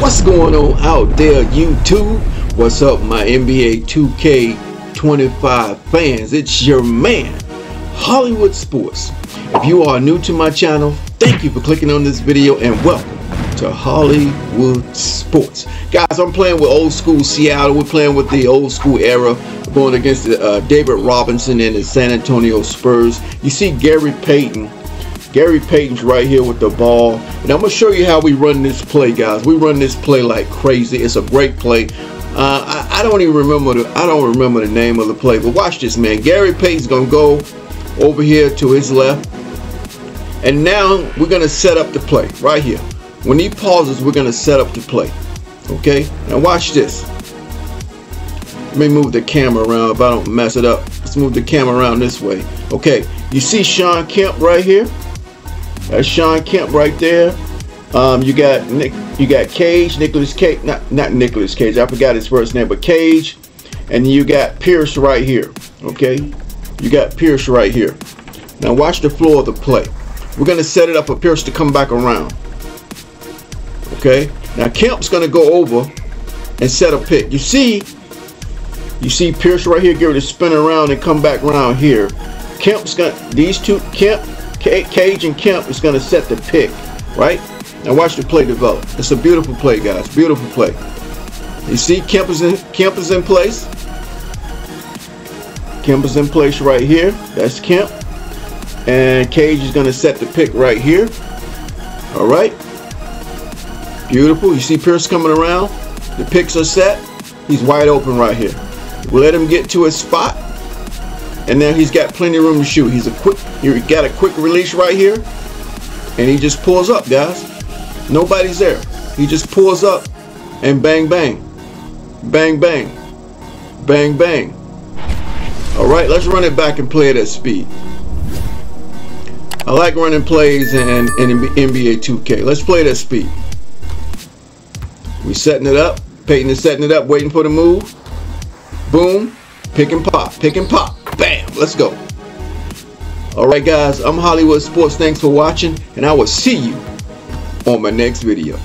What's going on out there, YouTube? What's up, my NBA 2K25 fans? It's your man, Hollywood Sports. If you are new to my channel, thank you for clicking on this video and welcome to Hollywood Sports. Guys, I'm playing with old school Seattle. We're playing with the old school era, going against uh, David Robinson and the San Antonio Spurs. You see Gary Payton. Gary Payton's right here with the ball. And I'm going to show you how we run this play, guys. We run this play like crazy. It's a great play. Uh, I, I, don't even remember the I don't remember the name of the play, but watch this, man. Gary Payton's gonna go over here to his left, and now we're gonna set up the play right here. When he pauses, we're going to set up the play. Okay? Now watch this. Let me move the camera around if I don't mess it up. Let's move the camera around this way. Okay. You see Shawn Kemp right here? That's Shawn Kemp right there. Um, you got Nick, you got Cage, Nicholas Cage, not not Nicholas Cage. I forgot his first name, but Cage, and you got Pierce right here. Okay, you got Pierce right here. Now watch the flow of the play. We're gonna set it up for Pierce to come back around. Okay. Now Kemp's going to go over and set a pick. You see, you see Pierce right here, get ready to spin around and come back around here. Kemp's to, these two, Kemp, Cage and Kemp is going to set the pick, right? Now watch the play develop. It's a beautiful play, guys. Beautiful play. You see Kemp is in, Kemp is in place. Kemp is in place right here. That's Kemp. And Cage is going to set the pick right here. All right. Beautiful. You see Pierce coming around. The picks are set. He's wide open right here. We'll let him get to his spot. And now he's got plenty of room to shoot. He's a quick, he got a quick release right here. And he just pulls up, guys. Nobody's there. He just pulls up and bang, bang. Bang, bang. Bang, bang. All right, let's run it back and play it at speed. I like running plays in, in NBA 2K. Let's play it at speed. We setting it up. Payton is setting it up, waiting for the move. Boom. Pick and pop. Pick and pop. Bam! Let's go. Alright guys, I'm Hollywood Sports. Thanks for watching, and I will see you on my next video.